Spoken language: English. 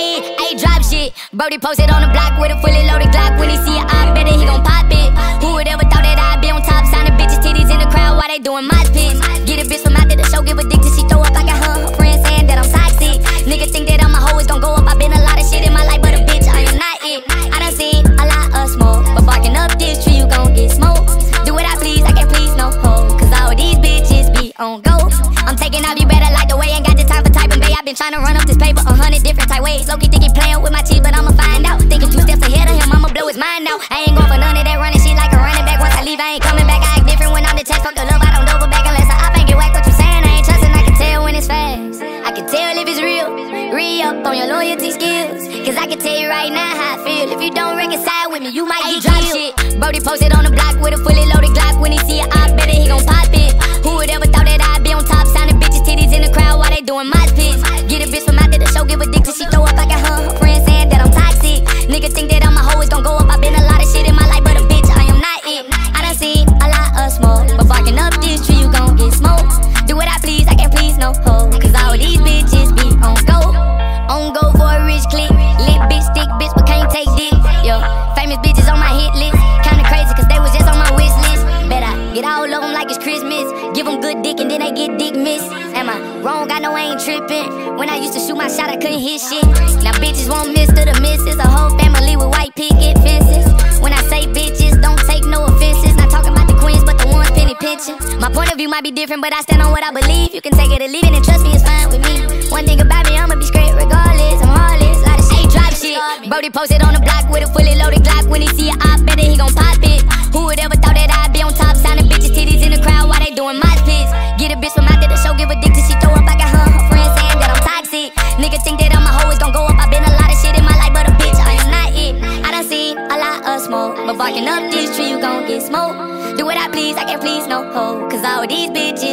Ayy, ayy, drop shit. Brody posted on the block with a fully loaded Glock. When he see an I bet he gon' pop. On go. I'm taking off, you better like the way, ain't got the time for typing, babe. i been trying to run up this paper a hundred different type ways. Loki think he playing with my cheese, but I'ma find out. Thinking two steps ahead of him, I'ma blow his mind out. I ain't going for none of that running shit like a running back. Once I leave, I ain't coming back. I act different when I'm the text. Fuck the love, I don't double back unless I up and get whacked. What you saying? I ain't trusting, I can tell when it's fast. I can tell if it's real. Re up on your loyalty skills. Cause I can tell you right now how I feel. If you don't reconcile with me, you might get drop shit. Brody posted on the block with a fully loaded Glock. When he see it, I Get a bitch from out to the show, give a dick till she throw up. like a her, her friends saying that I'm toxic. Nigga think that I'm a hoe, it's gon' go up. i been a lot of shit in my life, but a bitch, I am not it. I done seen a lot of smoke, but barking up this tree, you gon' get smoked. Do what I please, I can't please no hoe. Cause all these bitches be on go. On go for a rich click. Lit bitch, stick bitch, but can't take dick. Yo, famous bitches on my hit list. Kinda crazy, cause they was just on my wish list. Bet I get all of them like it's Christmas. Give them good dick and wrong? I know I ain't tripping. When I used to shoot my shot, I couldn't hit shit. Now bitches won't miss to the misses. A whole family with white picket fences. When I say bitches, don't take no offenses. Not talking about the queens, but the ones penny pinching. My point of view might be different, but I stand on what I believe. You can take it or leave it, and trust me, it's fine with me. One thing about me, I'ma be straight regardless. I'm heartless, lot of shit drop shit. Brody posted on the block with a fully loaded Glock. When he see it, I bet it, he gon' pop it. Who would ever thought that I'd be on top? Signing bitches, titties in the crowd while they doing my pits. Get a bitch from out there to show, give a dick till she throw toxic. Nigga think that I'm a hoe, it's gon' go up. i been a lot of shit in my life, but a bitch, I am not it. I done seen a lot of smoke, but barking up this tree, you gon' get smoked. Do what I please, I can't please no hoe. Cause all these bitches